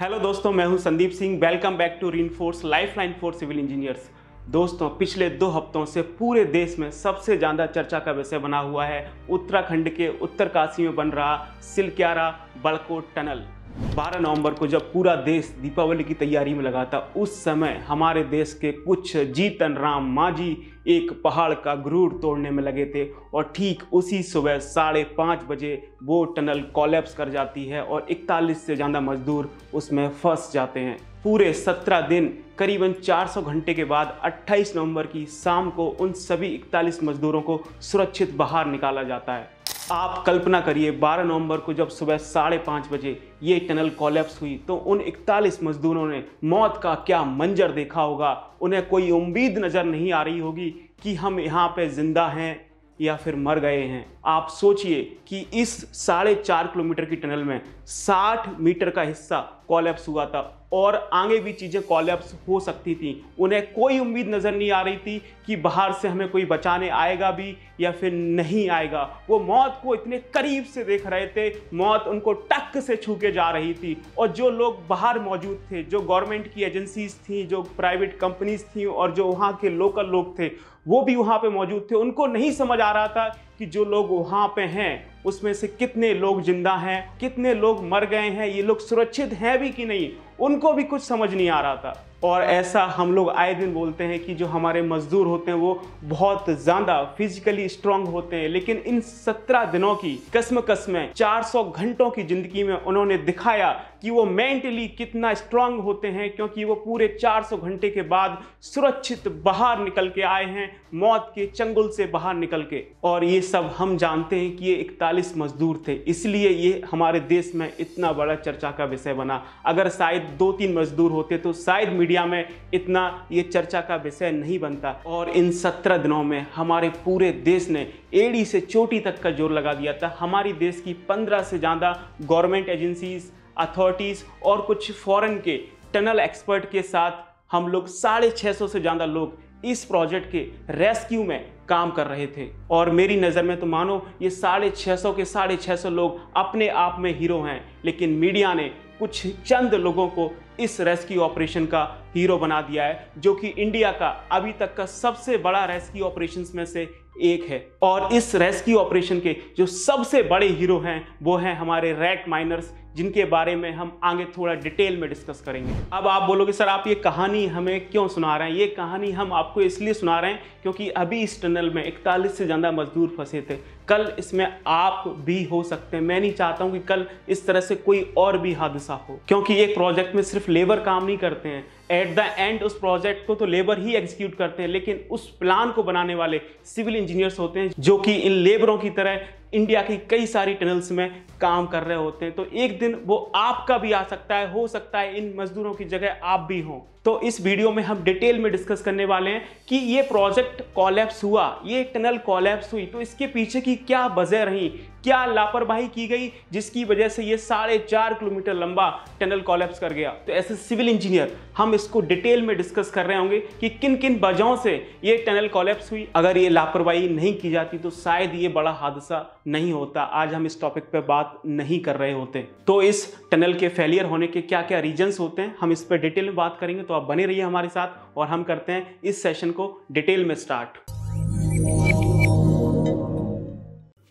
Hello दोस्तों, मैं हूँ Sandeep Singh. Welcome back to reinforce life line for civil engineers दोस्तों, पिछले दो हफ्तों से पूरे देश में सबसे ज़्यादा चर्चा का विषय बना हुआ है उत्तराखंड के उत्तरकाशी में बन रहा सिलक्यारा बड़कोट टनल। 12 नवंबर को जब पूरा देश दीपावली की तैयारी में लगा था, उस समय हमारे देश के कुछ जीतन राम मांझी एक पहाड़ का गुरूर तोड़ने में लगे थे और ठीक उसी सुबह साढ़े पाँच बजे वो टनल कॉलेप्स कर जाती है और 41 से ज़्यादा मजदूर उसमें फंस जाते हैं। पूरे 17 दिन, करीबन 400 घंटे के बाद 28 नवंबर की शाम को उन सभी 41 मजदूरों को सुरक्षित बाहर निकाला जाता है। आप कल्पना करिए 12 नवंबर को जब सुबह साढ़े पाँच बजे ये टनल कॉलेप्स हुई तो उन 41 मजदूरों ने मौत का क्या मंजर देखा होगा? उन्हें कोई उम्मीद नज़र नहीं आ रही होगी कि हम यहाँ पे ज़िंदा हैं या फिर मर गए हैं। आप सोचिए कि इस साढ़े चार किलोमीटर की टनल में 60 मीटर का हिस्सा कॉलेप्स हुआ था और आगे भी चीज़ें कॉलेप्स हो सकती थी। उन्हें कोई उम्मीद नज़र नहीं आ रही थी कि बाहर से हमें कोई बचाने आएगा भी या फिर नहीं आएगा। वो मौत को इतने करीब से देख रहे थे, मौत उनको टक से छू के जा रही थी और जो लोग बाहर मौजूद थे, जो गवर्नमेंट की एजेंसीज थी, जो प्राइवेट कंपनीज़ थी और जो वहाँ के लोकल लोग थे, वो भी वहाँ पे मौजूद थे। उनको नहीं समझ आ रहा था कि जो लोग वहाँ पे हैं, उसमें से कितने लोग ज़िंदा हैं, कितने लोग मर गए हैं, ये लोग सुरक्षित हैं भी कि नहीं, उनको भी कुछ समझ नहीं आ रहा था। और ऐसा हम लोग आए दिन बोलते हैं कि जो हमारे मजदूर होते हैं, वो बहुत ज़्यादा फिजिकली स्ट्रांग होते हैं। लेकिन इन सत्रह दिनों की कसम कसमें 400 घंटों की ज़िंदगी में उन्होंने दिखाया कि वो मेंटली कितना स्ट्रांग होते हैं, क्योंकि वो पूरे 400 घंटे के बाद सुरक्षित बाहर निकल के आए हैं, मौत के चंगुल से बाहर निकल के। और ये सब हम जानते हैं कि ये इकतालीस मजदूर थे, इसलिए ये हमारे देश में इतना बड़ा चर्चा का विषय बना। अगर शायद दो तीन मजदूर होते तो शायद मीडिया में इतना ये चर्चा का विषय नहीं बनता। और इन सत्रह दिनों में हमारे पूरे देश ने एड़ी से चोटी तक का ज़ोर लगा दिया था। हमारी देश की पंद्रह से ज़्यादा गवर्नमेंट एजेंसीज, अथॉरिटीज़ और कुछ फॉरेन के टनल एक्सपर्ट के साथ हम लोग साढ़े छः सौ से ज़्यादा लोग इस प्रोजेक्ट के रेस्क्यू में काम कर रहे थे। और मेरी नज़र में तो मानो ये साढ़े छः सौ के साढ़े छः सौ लोग अपने आप में हीरो हैं, लेकिन मीडिया ने कुछ चंद लोगों को इस रेस्क्यू ऑपरेशन का हीरो बना दिया है, जो कि इंडिया का अभी तक का सबसे बड़ा रेस्क्यू ऑपरेशन में से एक है। और इस रेस्क्यू ऑपरेशन के जो सबसे बड़े हीरो हैं, वो हैं हमारे रैक माइनर्स जिनके बारे में हम आगे थोड़ा डिटेल में डिस्कस करेंगे। अब आप बोलोगे, सर, आप ये कहानी हमें क्यों सुना रहे हैं? ये कहानी हम आपको इसलिए सुना रहे हैं क्योंकि अभी इस टनल में इकतालीस से ज़्यादा मजदूर फंसे थे। कल इसमें आप भी हो सकते हैं। मैं नहीं चाहता हूँ कि कल इस तरह से कोई और भी हादसा हो, क्योंकि एक प्रोजेक्ट में सिर्फ़ लेबर काम नहीं करते हैं। एट द एंड उस प्रोजेक्ट को तो लेबर ही एग्जीक्यूट करते हैं, लेकिन उस प्लान को बनाने वाले सिविल इंजीनियर्स होते हैं, जो कि इन लेबरों की तरह इंडिया की कई सारी टनल्स में काम कर रहे होते हैं। तो एक दिन वो आपका भी आ सकता है, हो सकता है इन मजदूरों की जगह आप भी हों। तो इस वीडियो में हम डिटेल में डिस्कस करने वाले हैं कि ये प्रोजेक्ट कॉलेप्स हुआ, ये टनल कॉलेप्स हुई तो इसके पीछे की क्या वजह रही, क्या लापरवाही की गई, जिसकी वजह से ये साढ़े चार किलोमीटर लंबा टनल कॉलेप्स कर गया। तो ऐसे सिविल इंजीनियर हम इसको डिटेल में डिस्कस कर रहे होंगे कि किन किन वजहों से ये टनल कॉलेप्स हुई। अगर ये लापरवाही नहीं की जाती तो शायद ये बड़ा हादसा नहीं होता। आज हम इस टॉपिक पर बात नहीं कर रहे होते। तो इस टनल के फेलियर होने के क्या क्या रीजन्स होते हैं, हम इस पर डिटेल में बात करेंगे तो आप बने रहिए हमारे साथ और हम करते हैं इस सेशन को डिटेल में स्टार्ट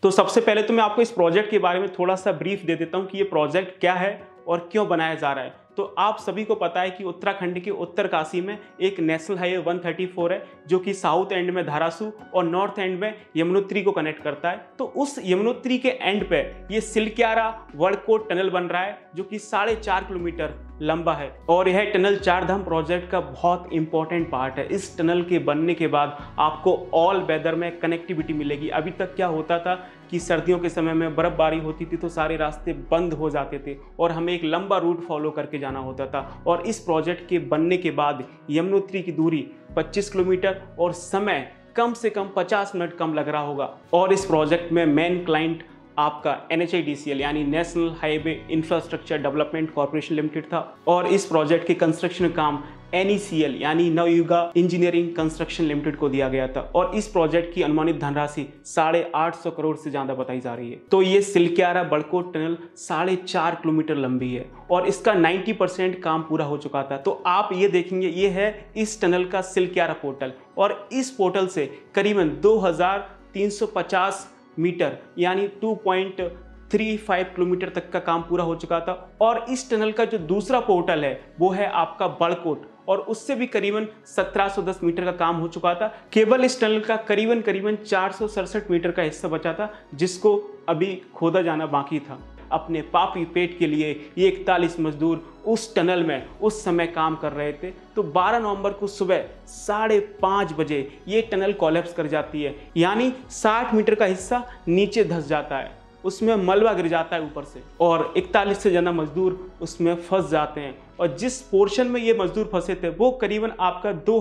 तो सबसे पहले तो मैं आपको इस प्रोजेक्ट के बारे में थोड़ा सा ब्रीफ दे देता हूँ कि ये प्रोजेक्ट क्या है और क्यों बनाया जा रहा है। तो आप सभी को पता है कि उत्तराखंड के उत्तरकाशी में एक नेशनल हाईवे 134 है, जो कि साउथ एंड में धारासू और नॉर्थ एंड में यमुनोत्री को कनेक्ट करता है। तो उस यमुनोत्री के एंड पे ये सिलक्यारा वर्डकोट टनल बन रहा है, जो कि साढ़े चार किलोमीटर लंबा है। और यह टनल चार धाम प्रोजेक्ट का बहुत इंपॉर्टेंट पार्ट है। इस टनल के बनने के बाद आपको ऑल वेदर में कनेक्टिविटी मिलेगी। अभी तक क्या होता था कि सर्दियों के समय में बर्फबारी होती थी तो सारे रास्ते बंद हो जाते थे और हमें एक लंबा रूट फॉलो करके जाना होता था। और इस प्रोजेक्ट के बनने के बाद यमुनोत्री की दूरी 25 किलोमीटर और समय कम से कम 50 मिनट कम लग रहा होगा। और इस प्रोजेक्ट में मेन क्लाइंट आपका एन यानी national highway infrastructure development corporation limited था। और इस प्रोजेक्ट के कंस्ट्रक्शन काम एन यानी नवयुगा इंजीनियरिंग कंस्ट्रक्शन लिमिटेड को दिया गया था। और इस प्रोजेक्ट की अनुमानित धनराशि साढ़े आठ सौ करोड़ से ज़्यादा बताई जा रही है। तो ये सिलक्यारा बड़कोट टनल साढ़े चार किलोमीटर लंबी है और इसका 90 परसेंट काम पूरा हो चुका था। तो आप ये देखेंगे, ये है इस टनल का सिलक्यारा पोर्टल। और इस पोर्टल से करीबन 2350 मीटर, यानी 2.35 किलोमीटर तक का काम पूरा हो चुका था। और इस टनल का जो दूसरा पोर्टल है, वो है आपका बड़कोट और उससे भी करीबन 1710 मीटर का काम हो चुका था। केवल इस टनल का करीबन करीबन चार मीटर का हिस्सा बचा था, जिसको अभी खोदा जाना बाकी था। अपने पापी पेट के लिए ये इकतालीस मजदूर उस टनल में, उस समय काम कर रहे थे। तो 12 नवंबर को सुबह साढ़े पाँच बजे ये टनल कॉलेप्स कर जाती है। यानी 60 मीटर का हिस्सा नीचे धस जाता है। उसमें मलबा गिर जाता है ऊपर से और 41 से ज़्यादा मजदूर उसमें फंस जाते हैं। और जिस पोर्शन में ये मजदूर फंसे थे, वो करीबन आपका दो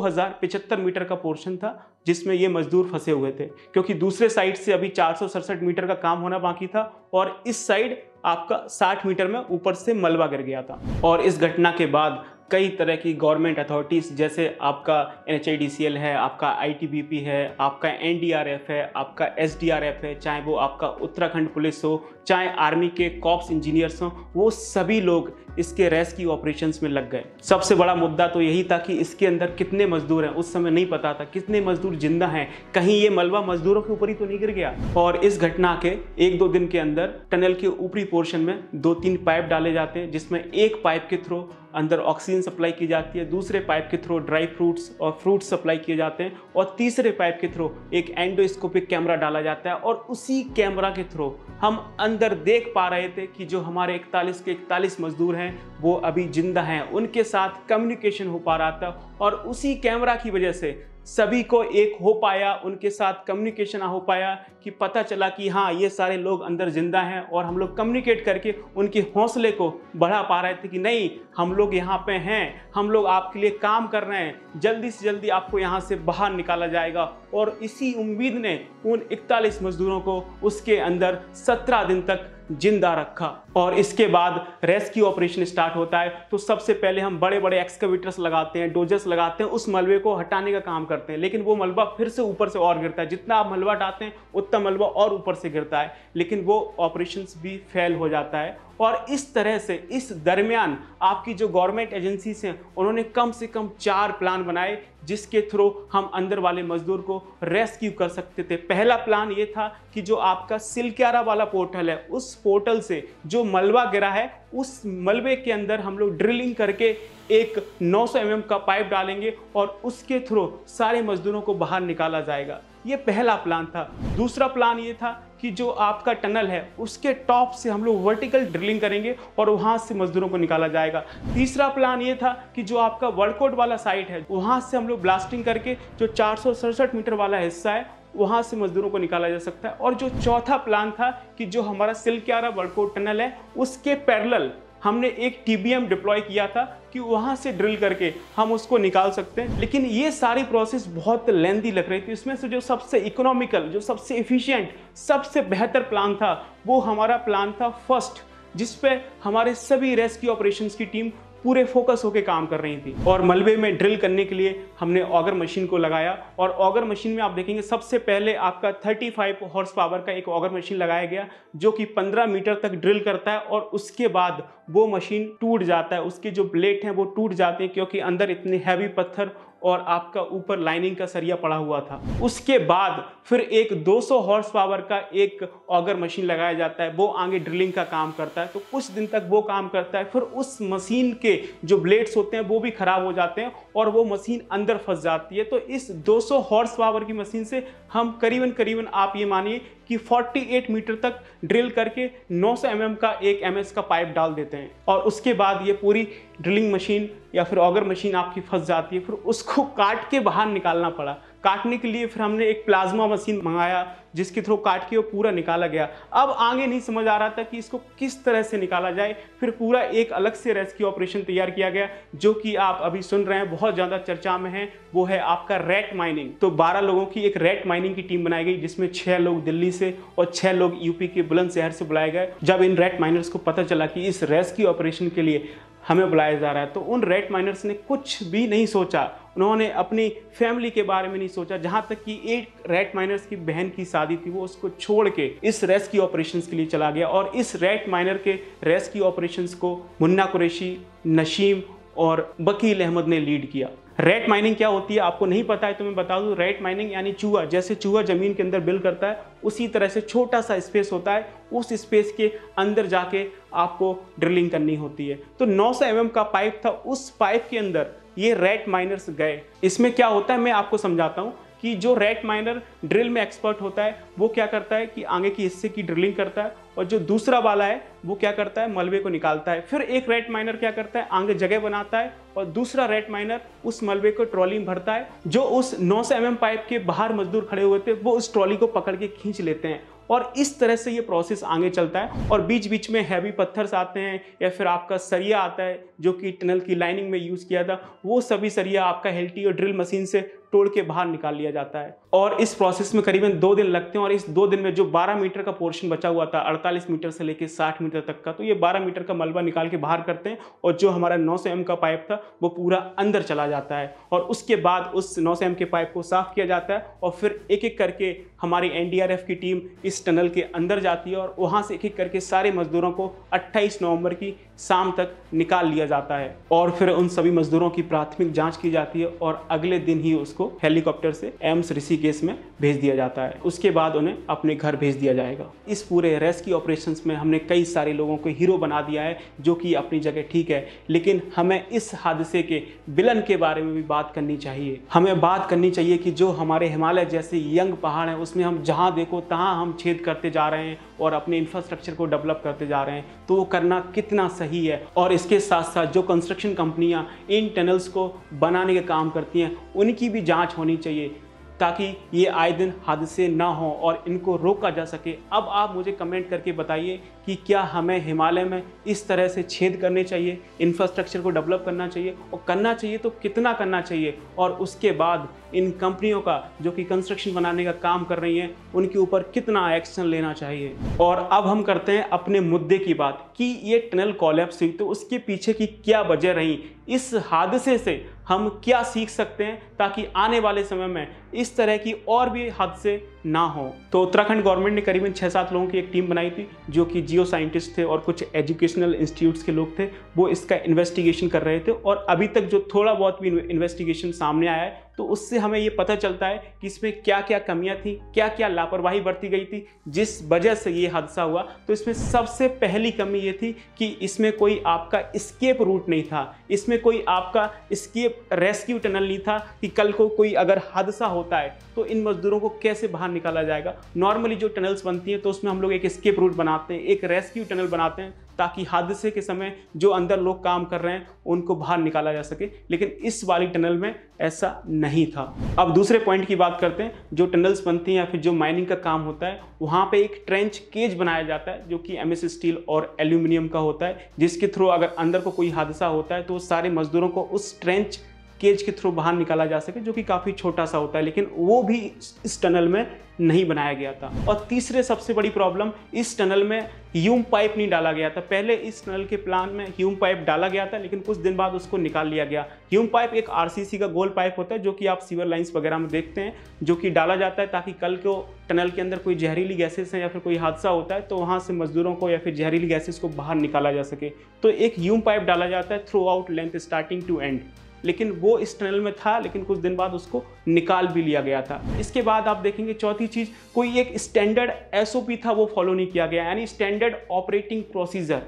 मीटर का पोर्शन था, जिसमें ये मजदूर फंसे हुए थे। क्योंकि दूसरे साइड से अभी चार सौ सड़सठ मीटर का काम होना बाकी था और इस साइड आपका 60 मीटर में ऊपर से मलबा गिर गया था। और इस घटना के बाद कई तरह की गवर्नमेंट अथॉरिटीज़, जैसे आपका एन है, आपका आईटीबीपी है, आपका एनडीआरएफ है, आपका एसडीआरएफ है, चाहे वो आपका उत्तराखंड पुलिस हो चाहे आर्मी के कॉप्स इंजीनियर्स हों, वो सभी लोग इसके रेस्क्यू ऑपरेशंस में लग गए। सबसे बड़ा मुद्दा तो यही था कि इसके अंदर कितने मजदूर हैं, उस समय नहीं पता था कितने मजदूर ज़िंदा हैं। कहीं ये मलबा मजदूरों के ऊपर ही तो नहीं गिर गया। और इस घटना के एक दो दिन के अंदर टनल के ऊपरी पोर्शन में दो तीन पाइप डाले जाते हैं, जिसमें एक पाइप के थ्रू अंदर ऑक्सीजन सप्लाई की जाती है, दूसरे पाइप के थ्रू ड्राई फ्रूट्स और फ्रूट्स सप्लाई किए जाते हैं, और तीसरे पाइप के थ्रू एक एंडोस्कोपिक कैमरा डाला जाता है, और उसी कैमरा के थ्रू हम अंदर देख पा रहे थे कि जो हमारे इकतालीस के इकतालीस मजदूर हैं, वो अभी ज़िंदा हैं। उनके साथ कम्युनिकेशन हो पा रहा था और उसी कैमरा की वजह से सभी को एक हो पाया, उनके साथ कम्युनिकेशन हो पाया कि पता चला कि हाँ ये सारे लोग अंदर ज़िंदा हैं और हम लोग कम्युनिकेट करके उनके हौसले को बढ़ा पा रहे थे कि नहीं, हम लोग यहाँ पे हैं, हम लोग आपके लिए काम कर रहे हैं, जल्दी से जल्दी आपको यहाँ से बाहर निकाला जाएगा। और इसी उम्मीद ने उन इकतालीस मजदूरों को उसके अंदर सत्रह दिन तक ज़िंदा रखा। और इसके बाद रेस्क्यू ऑपरेशन स्टार्ट होता है। तो सबसे पहले हम बड़े बड़े एक्सकवेटर्स लगाते हैं, डोजर्स लगाते हैं, उस मलबे को हटाने का काम करते हैं। लेकिन वो मलबा फिर से ऊपर से और गिरता है। जितना आप मलबा हटाते हैं, उतना मलबा और ऊपर से गिरता है। लेकिन वो ऑपरेशन भी फेल हो जाता है। और इस तरह से, इस दरमियान आपकी जो गवर्नमेंट एजेंसीज हैं, उन्होंने कम से कम चार प्लान बनाए, जिसके थ्रू हम अंदर वाले मजदूर को रेस्क्यू कर सकते थे। पहला प्लान ये था कि जो आपका सिलक्यारा वाला पोर्टल है, उस पोर्टल से जो मलबा गिरा है, उस मलबे के अंदर हम लोग ड्रिलिंग करके एक 900 सौ mm का पाइप डालेंगे और उसके थ्रू सारे मजदूरों को बाहर निकाला जाएगा। ये पहला प्लान था। दूसरा प्लान ये था कि जो आपका टनल है, उसके टॉप से हम लोग वर्टिकल ड्रिलिंग करेंगे और वहाँ से मजदूरों को निकाला जाएगा। तीसरा प्लान ये था कि जो आपका वर्कआउट वाला साइट है, वहाँ से हम लोग ब्लास्टिंग करके जो चार सौ सड़सठ मीटर वाला हिस्सा है, वहाँ से मजदूरों को निकाला जा सकता है। और जो चौथा प्लान था कि जो हमारा सिल्क्यारा वर्कआउट टनल है, उसके पैरल हमने एक टीबीएम डिप्लॉय किया था कि वहाँ से ड्रिल करके हम उसको निकाल सकते हैं। लेकिन ये सारी प्रोसेस बहुत लेंदी लग रही थी। इसमें से जो सबसे इकोनॉमिकल जो सबसे इफ़िशियंट सबसे बेहतर प्लान था, वो हमारा प्लान था फ़र्स्ट जिस पे हमारे सभी रेस्क्यू ऑपरेशंस की टीम पूरे फोकस होकर काम कर रही थी। और मलबे में ड्रिल करने के लिए हमने ऑगर मशीन को लगाया। और ऑगर मशीन में आप देखेंगे, सबसे पहले आपका 35 हॉर्स पावर का एक ऑगर मशीन लगाया गया, जो कि 15 मीटर तक ड्रिल करता है और उसके बाद वो मशीन टूट जाता है। उसके जो ब्लेड हैं, वो टूट जाते हैं, क्योंकि अंदर इतने हैवी पत्थर और आपका ऊपर लाइनिंग का सरिया पड़ा हुआ था। उसके बाद फिर एक 200 हॉर्स पावर का एक ऑगर मशीन लगाया जाता है। वो आगे ड्रिलिंग का काम करता है। तो कुछ दिन तक वो काम करता है। फिर उस मशीन के जो ब्लेड्स होते हैं, वो भी खराब हो जाते हैं और वो मशीन अंदर फंस जाती है। तो इस 200 हॉर्स पावर की मशीन से हम करीबन करीबन आप ये मानिए कि 48 मीटर तक ड्रिल करके 900 सौ mm का एक एमएस का पाइप डाल देते हैं। और उसके बाद ये पूरी ड्रिलिंग मशीन या फिर ऑगर मशीन आपकी फंस जाती है, फिर उसको काट के बाहर निकालना पड़ा। काटने के लिए फिर हमने एक प्लाज्मा मशीन मंगाया, जिसके थ्रू काट के वो पूरा निकाला गया। अब आगे नहीं समझ आ रहा था कि इसको किस तरह से निकाला जाए। फिर पूरा एक अलग से रेस्क्यू ऑपरेशन तैयार किया गया, जो कि आप अभी सुन रहे हैं, बहुत ज़्यादा चर्चा में है। वो है आपका रेट माइनिंग। तो 12 लोगों की एक रेट माइनिंग की टीम बनाई गई, जिसमें छह लोग दिल्ली से और छह लोग यूपी के बुलंदशहर से बुलाए गए। जब इन रेट माइनर्स को पता चला कि इस रेस्क्यू ऑपरेशन के लिए हमें बुलाया जा रहा है। तो उन रेड माइनर्स ने कुछ भी नहीं सोचा। उन्होंने अपनी फैमिली के बारे में नहीं सोचा। जहाँ तक कि एक रेड माइनर्स की बहन की शादी थी, वो उसको छोड़ के इस रेस्क्यू ऑपरेशंस के लिए चला गया। और इस रेड माइनर के रेस्क्यू ऑपरेशंस को मुन्ना कुरेशी, नशीम और बकील अहमद ने लीड किया। रेट माइनिंग क्या होती है? आपको नहीं पता है तो मैं बता दूँ रेट माइनिंग यानी चूहा। जैसे चूहा ज़मीन के अंदर बिल करता है, उसी तरह से छोटा सा स्पेस होता है, उस स्पेस के अंदर जाके आपको ड्रिलिंग करनी होती है। तो 900 सौ mm का पाइप था, उस पाइप के अंदर ये रेट माइनर्स गए। इसमें क्या होता है, मैं आपको समझाता हूँ। कि जो रेट माइनर ड्रिल में एक्सपर्ट होता है, वो क्या करता है कि आगे की हिस्से की ड्रिलिंग करता है और जो दूसरा वाला है, वो क्या करता है, मलबे को निकालता है। फिर एक रेट माइनर क्या करता है, आगे जगह बनाता है और दूसरा रेट माइनर उस मलबे को ट्रॉली में भरता है, जो उस 900 सौ mm पाइप के बाहर मजदूर खड़े हुए थे, वो उस ट्रॉली को पकड़ के खींच लेते हैं। और इस तरह से ये प्रोसेस आगे चलता है और बीच बीच में हैवी पत्थर्स आते हैं या फिर आपका सरिया आता है, जो कि टनल की लाइनिंग में यूज़ किया था, वो सभी सरिया आपका हेल्टी और ड्रिल मशीन से तोड़ के बाहर निकाल लिया जाता है। और इस प्रोसेस में करीबन दो दिन लगते हैं और इस दो दिन में जो 12 मीटर का पोर्शन बचा हुआ था 48 मीटर से लेकर 60 मीटर तक का तो ये 12 मीटर का मलबा निकाल के बाहर करते हैं और जो हमारा 900 एम का पाइप था, वो पूरा अंदर चला जाता है और उसके बाद उस 900 एम के पाइप को साफ़ किया जाता है और फिर एक एक करके हमारी एनडीआरएफ की टीम इस टनल के अंदर जाती है और वहाँ से एक एक करके सारे मजदूरों को अट्ठाईस नवंबर की शाम तक निकाल लिया जाता है और फिर उन सभी मजदूरों की प्राथमिक जाँच की जाती है और अगले दिन ही उसको हेलीकॉप्टर से एम्स ऋषिकेश में भेज दिया जाता है। उसके बाद उन्हें अपने घर भेज दिया जाएगा। इस पूरे रेस्क्यू ऑपरेशन में हमने कई सारे लोगों को हीरो बना दिया है, जो कि अपनी जगह ठीक है। लेकिन हमें इस हादसे के विलन के बारे में भी बात करनी चाहिए। हमें बात करनी चाहिए कि जो हमारे हिमालय जैसे यंग पहाड़ हैं, उसमें हम जहाँ देखो, तहाँ हम छेद करते जा रहे हैं और अपने इंफ्रास्ट्रक्चर को डेवलप करते जा रहे हैं। तो वो करना कितना सही है? और इसके साथ साथ जो कंस्ट्रक्शन कंपनियाँ इन टनल्स को बनाने के काम करती हैं, उनकी भी जाँच होनी चाहिए। ताकि ये आए दिन हादसे ना हों और इनको रोका जा सके। अब आप मुझे कमेंट करके बताइए कि क्या हमें हिमालय में इस तरह से छेद करने चाहिए इंफ्रास्ट्रक्चर को डेवलप करना चाहिए और करना चाहिए तो कितना करना चाहिए? और उसके बाद इन कंपनियों का, जो कि कंस्ट्रक्शन बनाने का काम कर रही हैं, उनके ऊपर कितना एक्शन लेना चाहिए? और अब हम करते हैं अपने मुद्दे की बात कि ये टनल कॉलेप्स हुई तो उसके पीछे की क्या वजह रही? इस हादसे से हम क्या सीख सकते हैं ताकि आने वाले समय में इस तरह की और भी हादसे ना हो? तो उत्तराखंड गवर्नमेंट ने करीबन छः सात लोगों की एक टीम बनाई थी, जो कि जियो साइंटिस्ट थे और कुछ एजुकेशनल इंस्टीट्यूट्स के लोग थे। वो इसका इन्वेस्टिगेशन कर रहे थे और अभी तक जो थोड़ा बहुत भी इन्वेस्टिगेशन सामने आया है तो उससे हमें ये पता चलता है कि इसमें क्या क्या कमियाँ थी क्या क्या लापरवाही बरती गई थी, जिस वजह से ये हादसा हुआ। तो इसमें सबसे पहली कमी ये थी कि इसमें कोई आपका स्केप रूट नहीं था। इसमें कोई आपका स्केप रेस्क्यू टनल नहीं था कि कल को कोई अगर हादसा होता है तो इन मजदूरों को कैसे बाहर निकाला जाएगा? नॉर्मली जो टनल्स बनती हैं तो उसमें हम लोग एक स्केप रूट बनाते हैं, एक रेस्क्यू टनल बनाते हैं ताकि हादसे के समय जो अंदर लोग काम कर रहे हैं, उनको बाहर निकाला जा सके। लेकिन इस वाली टनल में ऐसा नहीं था। अब दूसरे पॉइंट की बात करते हैं, जो टनल्स बनती हैं या फिर जो माइनिंग का काम होता है, वहाँ पे एक ट्रेंच केज बनाया जाता है, जो कि एमएस स्टील और एल्यूमिनियम का होता है, जिसके थ्रू अगर अंदर को कोई हादसा होता है तो सारे मजदूरों को उस ट्रेंच केज के थ्रू बाहर निकाला जा सके, जो कि काफ़ी छोटा सा होता है, लेकिन वो भी इस टनल में नहीं बनाया गया था। और तीसरे सबसे बड़ी प्रॉब्लम इस टनल में ह्यूम पाइप नहीं डाला गया था। पहले इस टनल के प्लान में ह्यूम पाइप डाला गया था, लेकिन कुछ दिन बाद उसको निकाल लिया गया। ह्यूम पाइप एक आरसीसी का गोल पाइप होता है, जो कि आप सीवर लाइन्स वगैरह में देखते हैं, जो कि डाला जाता है ताकि कल को टनल के अंदर कोई जहरीली गैसेस हैं या फिर कोई हादसा होता है तो वहाँ से मजदूरों को या फिर जहरीली गैसेस को बाहर निकाला जा सके। तो एक ह्यूम पाइप डाला जाता है throughout length starting to end लेकिन वो इस टनल में था, लेकिन कुछ दिन बाद उसको निकाल भी लिया गया था। इसके बाद आप देखेंगे चौथी चीज़, कोई एक स्टैंडर्ड एसओपी था, वो फॉलो नहीं किया गया। यानी स्टैंडर्ड ऑपरेटिंग प्रोसीजर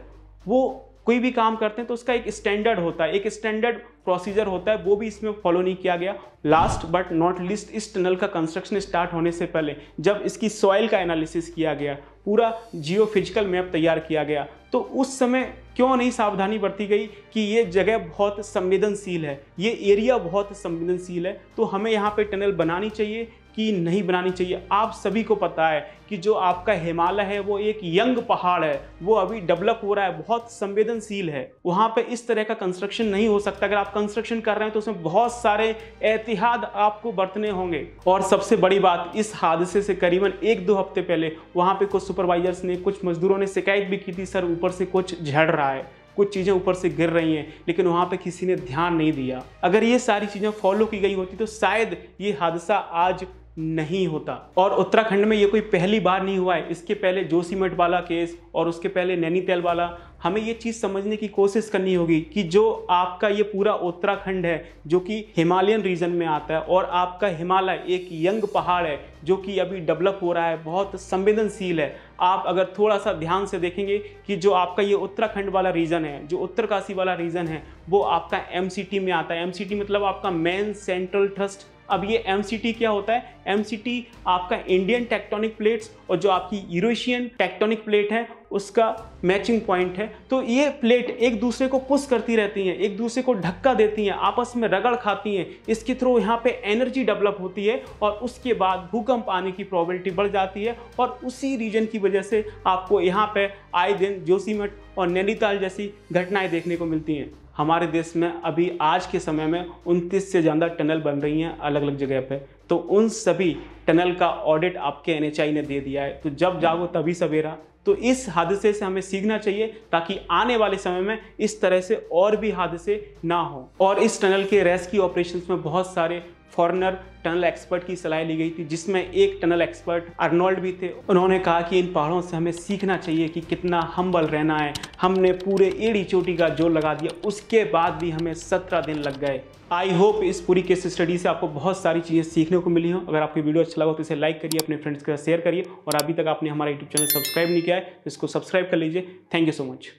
वो कोई भी काम करते हैं तो उसका एक स्टैंडर्ड होता है। एक स्टैंडर्ड प्रोसीजर होता है, वो भी इसमें फॉलो नहीं किया गया। लास्ट बट नॉट लिस्ट इस टनल का कंस्ट्रक्शन स्टार्ट होने से पहले, जब इसकी सॉइल का एनालिसिस किया गया, पूरा जियो फ़िज़िकल मैप तैयार किया गया तो उस समय क्यों नहीं सावधानी बरती गई कि ये जगह बहुत संवेदनशील है? ये एरिया बहुत संवेदनशील है तो हमें यहाँ पे टनल बनानी चाहिए। कि नहीं बनानी चाहिए। आप सभी को पता है कि जो आपका हिमालय है, वो एक यंग पहाड़ है। वो अभी डेवलप हो रहा है, बहुत संवेदनशील है। वहाँ पे इस तरह का कंस्ट्रक्शन नहीं हो सकता। अगर आप कंस्ट्रक्शन कर रहे हैं तो उसमें बहुत सारे एहतियात आपको बरतने होंगे। और सबसे बड़ी बात, इस हादसे से करीबन एक दो हफ़्ते पहले वहाँ पे कुछ सुपरवाइजर्स ने, कुछ मजदूरों ने शिकायत भी की थी, सर, ऊपर से कुछ झड़ रहा है। कुछ चीज़ें ऊपर से गिर रही हैं। लेकिन वहाँ पे किसी ने ध्यान नहीं दिया। अगर ये सारी चीज़ें फॉलो की गई होती तो शायद ये हादसा आज नहीं होता। और उत्तराखंड में ये कोई पहली बार नहीं हुआ है। इसके पहले जोशीमठ वाला केस और उसके पहले नैनीताल वाला, हमें ये चीज़ समझने की कोशिश करनी होगी कि जो आपका ये पूरा उत्तराखंड है, जो कि हिमालयन रीजन में आता है और आपका हिमालय एक यंग पहाड़ है, जो कि अभी डेवलप हो रहा है, बहुत संवेदनशील है। आप अगर थोड़ा सा ध्यान से देखेंगे कि जो आपका ये उत्तराखंड वाला रीजन है, जो उत्तरकाशी वाला रीजन है, वो आपका एमसीटी में आता है। एम मतलब आपका मेन सेंट्रल ट्रस्ट अब ये एमसीटी क्या होता है? एमसीटी आपका इंडियन टेक्टोनिक प्लेट्स और जो आपकी यूरोशियन टेक्टोनिक प्लेट है, उसका मैचिंग पॉइंट है। तो ये प्लेट एक दूसरे को पुश करती रहती हैं, एक दूसरे को धक्का देती हैं, आपस में रगड़ खाती हैं। इसके थ्रू यहाँ पे एनर्जी डेवलप होती है और उसके बाद भूकंप आने की प्रोबेबिलिटी बढ़ जाती है और उसी रीजन की वजह से आपको यहाँ पे आए दिन जोशीमठ और नैनीताल जैसी घटनाएँ देखने को मिलती हैं। हमारे देश में अभी आज के समय में उनतीस से ज़्यादा टनल बन रही हैं अलग अलग जगह पर तो उन सभी टनल का ऑडिट आपके एन ने दे दिया है। तो जब जागो तभी सवेरा। तो इस हादसे से हमें सीखना चाहिए ताकि आने वाले समय में इस तरह से और भी हादसे ना हो। और इस टनल के रेस्क्यू ऑपरेशंस में बहुत सारे फॉरेनर टनल एक्सपर्ट की सलाह ली गई थी, जिसमें एक टनल एक्सपर्ट अर्नोल्ड भी थे। उन्होंने कहा कि इन पहाड़ों से हमें सीखना चाहिए कि कितना हम्बल रहना है। हमने पूरे एड़ी चोटी का ज़ोर लगा दिया, उसके बाद भी हमें सत्रह दिन लग गए। आई होप इस पूरी केस स्टडी से आपको बहुत सारी चीज़ें सीखने को मिली हो। अगर आपकी वीडियो अच्छा लगा तो इसे लाइक करिए, अपने फ्रेंड्स के साथ शेयर करिए। और अभी तक आपने हमारा यूट्यूब चैनल सब्सक्राइब नहीं किया है तो इसको सब्सक्राइब कर लीजिए। Thank you so much